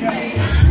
Yes.